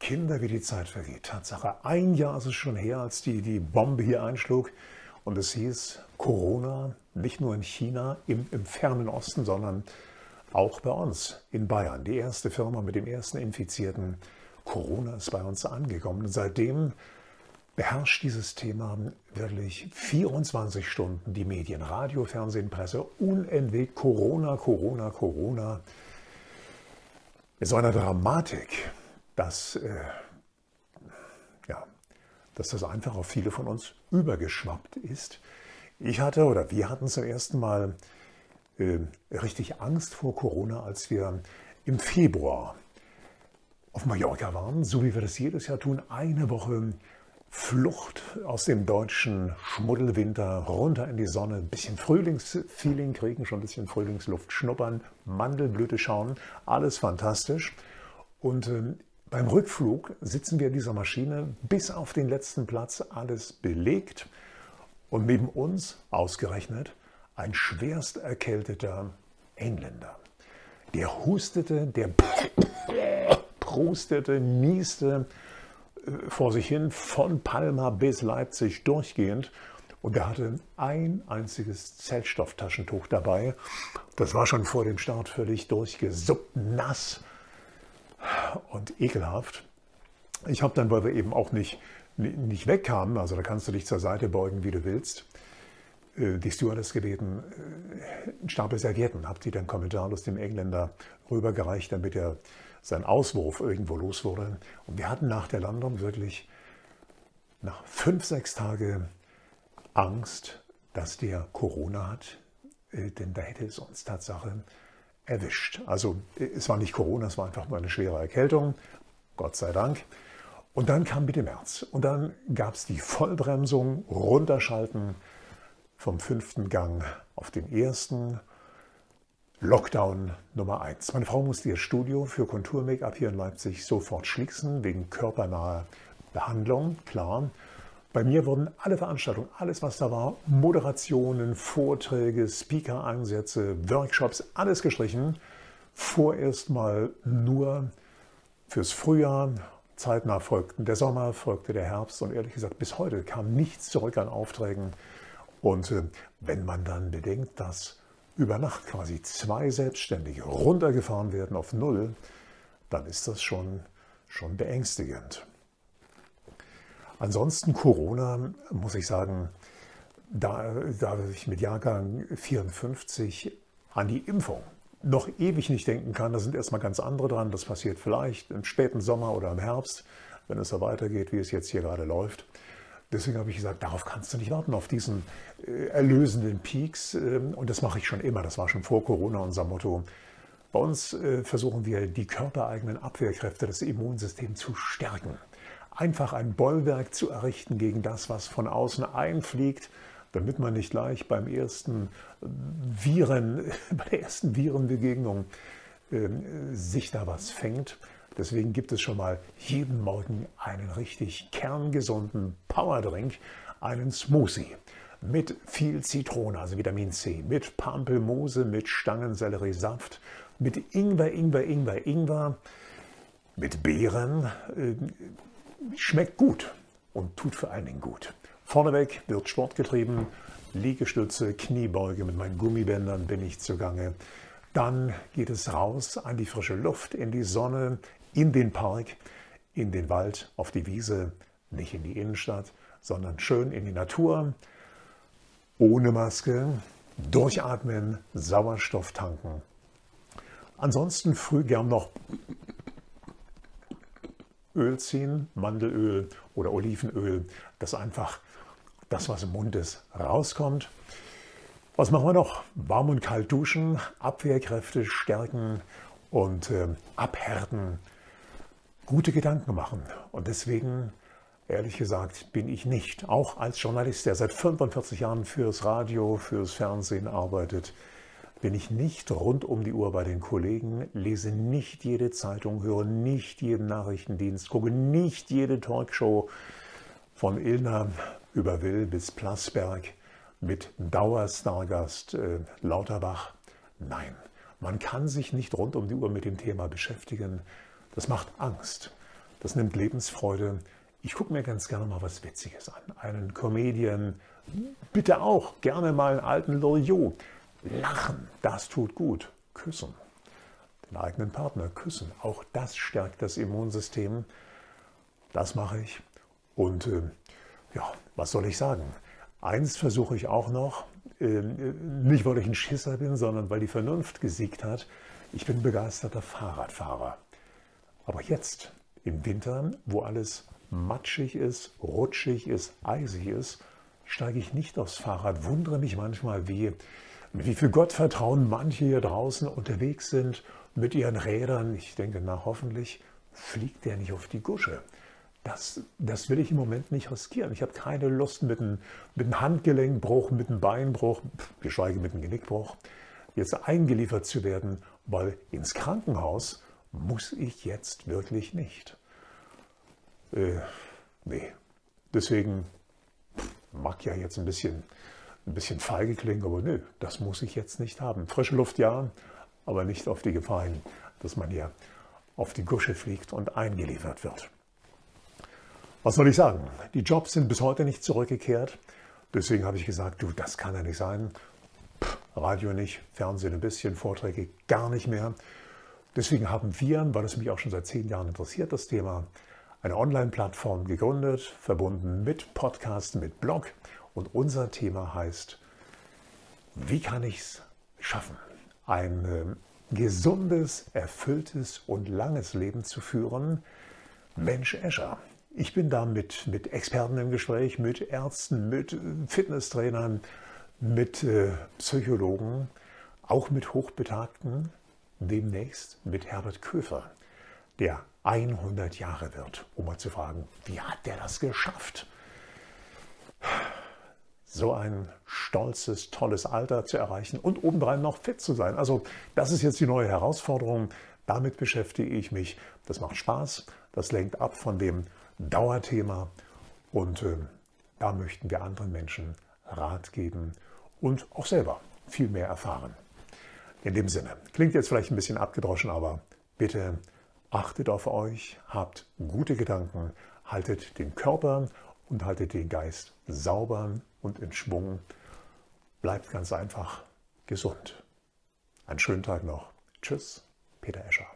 Kinder, wie die Zeit vergeht. Tatsache, ein Jahr ist es schon her, als die, die Bombe hier einschlug. Und es hieß Corona, nicht nur in China, im, im fernen Osten, sondern auch bei uns in Bayern. Die erste Firma mit dem ersten Infizierten. Corona ist bei uns angekommen. Und seitdem beherrscht dieses Thema wirklich 24 Stunden die Medien, Radio, Fernsehen, Presse, unentwegt Corona, Corona, Corona. Mit so einer Dramatik, dass, äh, ja, dass das einfach auf viele von uns übergeschwappt ist. Ich hatte oder wir hatten zum ersten Mal äh, richtig Angst vor Corona, als wir im Februar auf Mallorca waren, so wie wir das jedes Jahr tun, eine Woche Flucht aus dem deutschen Schmuddelwinter runter in die Sonne, ein bisschen Frühlingsfeeling kriegen, schon ein bisschen Frühlingsluft schnuppern, Mandelblüte schauen, alles fantastisch. Und äh, beim Rückflug sitzen wir in dieser Maschine bis auf den letzten Platz, alles belegt. Und neben uns, ausgerechnet, ein schwerst erkälteter Engländer. Der hustete, der prustete, nieste äh, vor sich hin von Palma bis Leipzig durchgehend. Und er hatte ein einziges Zellstofftaschentuch dabei. Das war schon vor dem Start völlig durchgesuppt, nass und ekelhaft. Ich habe dann, weil wir eben auch nicht, nicht wegkamen, also da kannst du dich zur Seite beugen, wie du willst, äh, die Stewardess gebeten, äh, einen Stapel Servietten, habe die dann kommentarlos dem Engländer rübergereicht, damit er seinen Auswurf irgendwo los wurde. Und wir hatten nach der Landung wirklich nach fünf, sechs Tagen Angst, dass der Corona hat, äh, denn da hätte es uns Tatsache erwischt. Also es war nicht Corona, es war einfach nur eine schwere Erkältung, Gott sei Dank. Und dann kam Mitte März und dann gab es die Vollbremsung, runterschalten vom fünften Gang auf den ersten. Lockdown Nummer eins. Meine Frau musste ihr Studio für Kontur-Make-up hier in Leipzig sofort schließen, wegen körpernaher Behandlung, klar. Bei mir wurden alle Veranstaltungen, alles was da war, Moderationen, Vorträge, Speaker-Einsätze, Workshops, alles gestrichen. Vorerst mal nur fürs Frühjahr. Zeitnah folgten der Sommer, folgte der Herbst und ehrlich gesagt, bis heute kam nichts zurück an Aufträgen. Und äh, wenn man dann bedenkt, dass über Nacht quasi zwei Selbstständige runtergefahren werden auf Null, dann ist das schon, schon beängstigend. Ansonsten Corona, muss ich sagen, da, da ich mit Jahrgang 54 an die Impfung noch ewig nicht denken kann, da sind erstmal ganz andere dran. Das passiert vielleicht im späten Sommer oder im Herbst, wenn es so weitergeht, wie es jetzt hier gerade läuft. Deswegen habe ich gesagt, darauf kannst du nicht warten, auf diesen äh, erlösenden Peaks. Ähm, und das mache ich schon immer. Das war schon vor Corona unser Motto. Bei uns äh, versuchen wir, die körpereigenen Abwehrkräfte des Immunsystems zu stärken. Einfach ein Bollwerk zu errichten gegen das, was von außen einfliegt, damit man nicht gleich beim ersten Viren, bei der ersten Virenbegegnung äh, sich da was fängt. Deswegen gibt es schon mal jeden Morgen einen richtig kerngesunden Powerdrink, einen Smoothie mit viel Zitrone, also Vitamin C, mit Pampelmose, mit Stangenselleriesaft, mit Ingwer, Ingwer, Ingwer, Ingwer, mit Beeren. Äh, schmeckt gut und tut vor allen Dingen gut. Vorneweg wird Sport getrieben, Liegestütze, Kniebeuge mit meinen Gummibändern bin ich zugange. Dann geht es raus an die frische Luft, in die Sonne, in den Park, in den Wald, auf die Wiese, nicht in die Innenstadt, sondern schön in die Natur, ohne Maske, durchatmen, Sauerstoff tanken. Ansonsten früh gern noch Öl ziehen, Mandelöl oder Olivenöl, dass einfach das, was im Mund ist, rauskommt. Was machen wir noch? Warm und kalt duschen, Abwehrkräfte stärken und äh, abhärten gute Gedanken machen. Und deswegen, ehrlich gesagt, bin ich nicht, auch als Journalist, der seit 45 Jahren fürs Radio, fürs Fernsehen arbeitet, bin ich nicht rund um die Uhr bei den Kollegen, lese nicht jede Zeitung, höre nicht jeden Nachrichtendienst, gucke nicht jede Talkshow von Ilna über Will bis Plasberg mit Dauerstargast äh, Lauterbach. Nein, man kann sich nicht rund um die Uhr mit dem Thema beschäftigen. Das macht Angst. das nimmt Lebensfreude. Ich gucke mir ganz gerne mal was Witziges an. Einen Comedian, bitte auch gerne mal einen alten Loriot. Lachen, das tut gut. Küssen, den eigenen Partner küssen, auch das stärkt das Immunsystem. Das mache ich. Und äh, ja, was soll ich sagen? Eins versuche ich auch noch, äh, nicht weil ich ein Schisser bin, sondern weil die Vernunft gesiegt hat. Ich bin begeisterter Fahrradfahrer. Aber jetzt, im Winter, wo alles matschig ist, rutschig ist, eisig ist, steige ich nicht aufs Fahrrad, wundere mich manchmal, wie, mit wie viel Gottvertrauen manche hier draußen unterwegs sind mit ihren Rädern. Ich denke, na hoffentlich fliegt der nicht auf die Gusche. Das, das will ich im Moment nicht riskieren. Ich habe keine Lust mit einem, mit einem Handgelenkbruch, mit einem Beinbruch, geschweige mit einem Genickbruch, jetzt eingeliefert zu werden, weil ins Krankenhaus muss ich jetzt wirklich nicht. Äh, nee. Deswegen mag ja jetzt ein bisschen, ein bisschen feige klingen, aber nö, das muss ich jetzt nicht haben. Frische Luft ja, aber nicht auf die Gefahr hin, dass man hier auf die Gusche fliegt und eingeliefert wird. Was soll ich sagen? Die Jobs sind bis heute nicht zurückgekehrt. Deswegen habe ich gesagt, du, das kann ja nicht sein. Pff, Radio nicht, Fernsehen ein bisschen, Vorträge gar nicht mehr. Deswegen haben wir, weil es mich auch schon seit zehn Jahren interessiert, das Thema, eine Online-Plattform gegründet, verbunden mit Podcast, mit Blog. Und unser Thema heißt, wie kann ich es schaffen, ein äh, gesundes, erfülltes und langes Leben zu führen? Mensch Escher. Ich bin da mit, mit Experten im Gespräch, mit Ärzten, mit äh, Fitnesstrainern, mit äh, Psychologen, auch mit Hochbetagten, demnächst mit Herbert Köfer, der 100 Jahre wird, um mal zu fragen, wie hat der das geschafft? So ein stolzes, tolles Alter zu erreichen und obendrein noch fit zu sein. Also das ist jetzt die neue Herausforderung. Damit beschäftige ich mich. Das macht Spaß. Das lenkt ab von dem Dauerthema. Und äh, da möchten wir anderen Menschen Rat geben und auch selber viel mehr erfahren. In dem Sinne, klingt jetzt vielleicht ein bisschen abgedroschen, aber bitte achtet auf euch, habt gute Gedanken, haltet den Körper und haltet den Geist sauber und in Schwung. Bleibt ganz einfach gesund. Einen schönen Tag noch. Tschüss, Peter Escher.